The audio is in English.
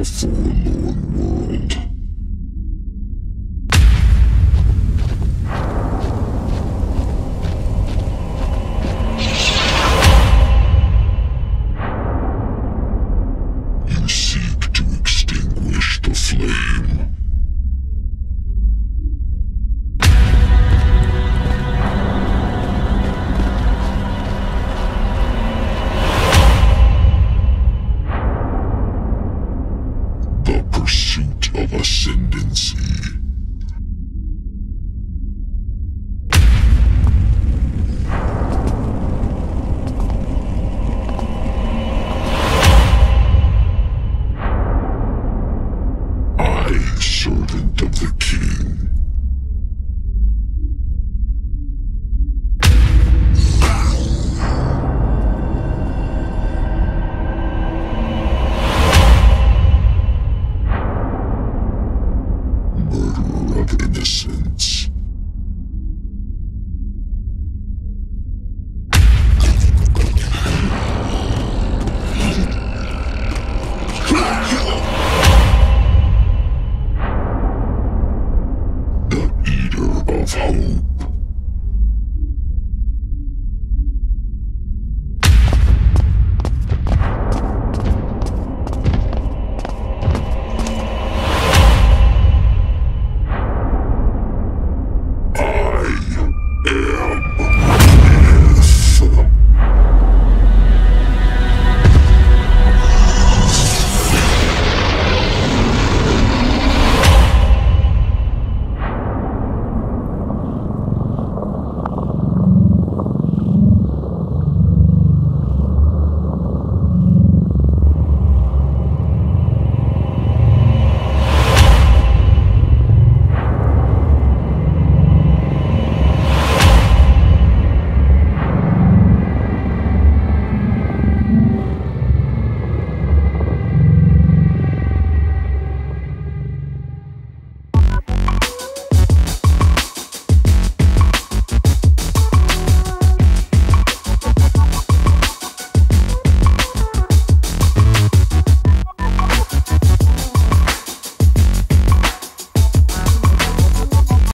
a forlorn world. innocence. The Eater of Hope.